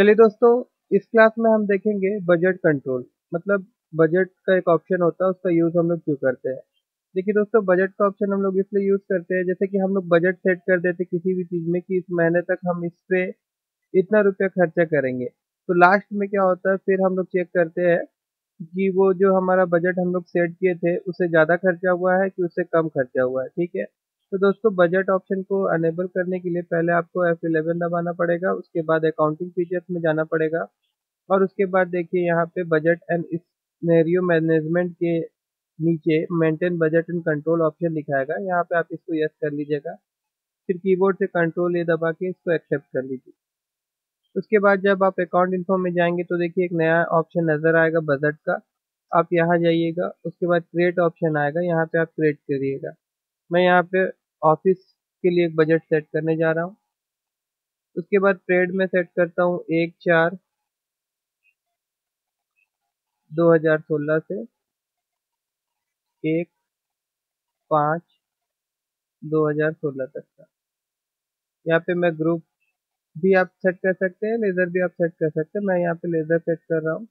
चलिए दोस्तों, इस क्लास में हम देखेंगे बजट कंट्रोल मतलब बजट का एक ऑप्शन होता है, उसका यूज़ हम लोग क्यों करते हैं? देखिए दोस्तों बजट का ऑप्शन हम लोग इसलिए यूज़ करते हैं, जैसे कि हम लोग बजट सेट कर देते किसी भी चीज़ में कि इस महीने तक हम इस पे इतना रुपया खर्चा करेंगे। तो लास्ट में क्या होता है, फिर हम लोग चेक करते हैं कि वो जो हमारा बजट हम लोग सेट किए थे, उससे ज़्यादा खर्चा हुआ है कि उससे कम खर्चा हुआ है, ठीक है? तो दोस्तों बजट ऑप्शन को अनेबल करने के लिए पहले आपको F11 दबाना पड़ेगा, उसके बाद अकाउंटिंग फीचर्स में जाना पड़ेगा और उसके बाद देखिए यहाँ पे बजट एंड स्नेरियो मैनेजमेंट के नीचे maintain budget and control option दिखाएगा। यहाँ पे आप इसको यस कर लीजिएगा। फिर कीबोर्ड से कंट्रोल ए दबा के इसको एक्सेप्ट कर लीजिए। उसके बाद जब आप अकाउंट इन्फो में जाएँगे तो देखिए एक नया ऑप्शन नज़र आएगा बजट का। आप यहाँ जाइएगा, उसके बाद क्रिएट ऑप्शन आएगा। यहाँ पे आप क्रिएट करिएगा। मैं यहाँ पे ऑफ़िस के लिए एक बजट सेट करने जा रहा हूँ। उसके बाद ट्रेड में सेट करता हूँ एक चार 2016 से एक पाँच 2016 तक का। यहाँ पे मैं ग्रुप भी आप सेट कर सकते हैं, लेज़र भी आप सेट कर सकते हैं। मैं यहाँ पे लेज़र सेट कर रहा हूँ।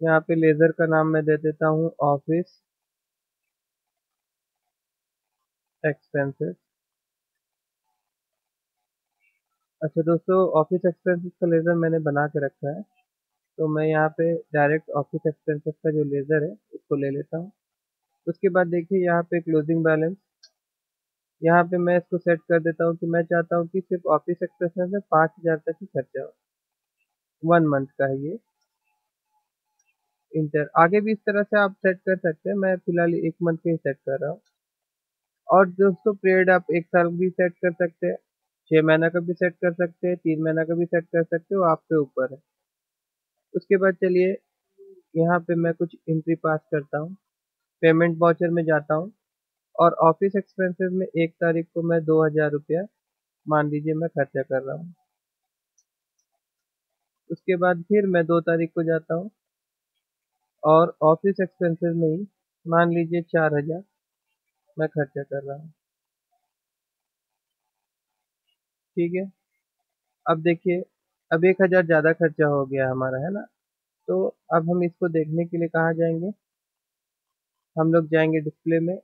यहाँ पे लेज़र का नाम मैं दे देता हूँ ऑफ़िस। एक्सपेंसेस अच्छा दोस्तों ऑफ़िस एक्सपेंसेस का लेज़र मैंने बना के रखा है। तो मैं यहाँ पे डायरेक्ट ऑफ़िस एक्सपेंसेस का जो लेज़र है, उसको ले लेता हूँ। उसके बाद देखिए, यहाँ पे क्लोजिंग बैलेंस यहाँ पे मैं इसको सेट कर देता हूँ कि मैं चाहता हूँ कि सिर्फ़ ऑफ़िस एक्सपेंसेस में पाँच हज़ार तक ही खर्चा हो वन मंथ का है ये। इंटर आगे भी इस तरह से आप सेट कर सकते हैं। मैं फ़िलहाल एक मंथ के ही सेट कर रहा हूँ। और दोस्तों, पीरियड आप एक साल भी सेट कर सकते हैं छः महीना का भी सेट कर सकते हैं, तीन महीना का भी सेट कर सकते हो, आपके ऊपर है। उसके बाद चलिए, यहाँ पे मैं कुछ एंट्री पास करता हूँ पेमेंट वाउचर में जाता हूँ, और ऑफ़िस एक्सपेंसेस में एक तारीख को मैं दो हज़ार रुपया, मान लीजिए मैं खर्चा कर रहा हूँ। उसके बाद फिर मैं दो तारीख को जाता हूँ, और ऑफ़िस एक्सपेंसेस में ही, मान लीजिए चार हज़ार मैं खर्चा कर रहा हूँ। ठीक है? अब देखिए, अब एक हज़ार ज़्यादा खर्चा हो गया हमारा, है ना? तो अब हम इसको देखने के लिए कहाँ जाएँगे? हम लोग जाएँगे डिस्प्ले में,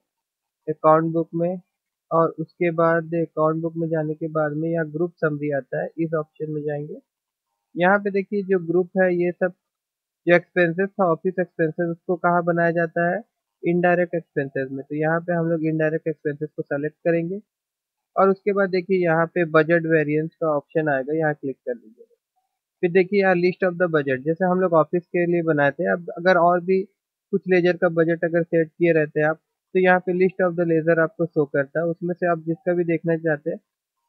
अकाउंट बुक में, और उसके बाद अकाउंट बुक में जाने के बाद में यहाँ ग्रुप समरी आता है, इस ऑप्शन में जाएँगे। यहाँ पे देखिए, जो ग्रुप है, ये सब जो एक्सपेंसेस था ऑफ़िस एक्सपेंसेस उसको कहाँ बनाया जाता है? इनडायरेक्ट एक्सपेंसेस में। तो यहाँ पे हम लोग इनडायरेक्ट एक्सपेंसेस को सेलेक्ट करेंगे और उसके बाद देखिए यहाँ पे बजट वेरिएंस का ऑप्शन आएगा, यहाँ क्लिक कर लीजिएगा। फिर देखिए यहाँ लिस्ट ऑफ़ द बजट जैसे हम लोग ऑफ़िस के लिए बनाए थे, अब अगर और भी कुछ लेजर का बजट अगर सेट किए रहते हैं आप तो यहाँ पे लिस्ट ऑफ़ द लेजर आपको शो करता है। उसमें से आप जिसका भी देखना चाहते हैं,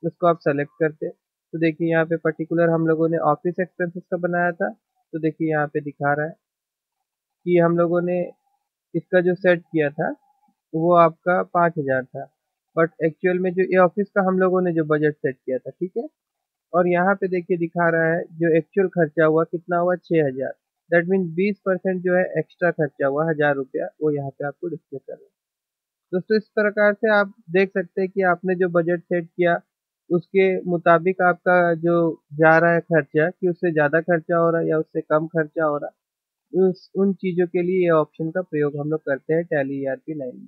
उसको आप सेलेक्ट करते तो देखिए यहाँ पे पर्टिकुलर हम लोगों ने ऑफ़िस एक्सपेंसेस का बनाया था तो देखिए यहाँ पे दिखा रहा है कि हम लोगों ने इसका जो सेट किया था, वो आपका पाँच हज़ार था। बट एक्चुअल में जो ये ऑफ़िस का हम लोगों ने जो बजट सेट किया था, ठीक है? और यहाँ पे देखिए दिखा रहा है, जो एक्चुअल खर्चा हुआ कितना हुआ? छः हज़ार। दैट मीन बीस परसेंट जो है एक्स्ट्रा खर्चा हुआ, हज़ार रुपया, वो यहाँ पे आपको डिस्प्ले कर रहा है। दोस्तों, इस प्रकार से आप देख सकते हैं कि आपने जो बजट सेट किया, उसके मुताबिक आपका जो जा रहा है खर्चा, कि उससे ज़्यादा खर्चा हो रहा है या उससे कम खर्चा हो रहा है उस, उन चीज़ों के लिए ये ऑप्शन का प्रयोग हम लोग करते हैं टैली आर लाइन में।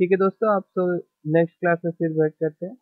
ठीक है दोस्तों, आप तो नेक्स्ट क्लास में फिर वेट करते हैं।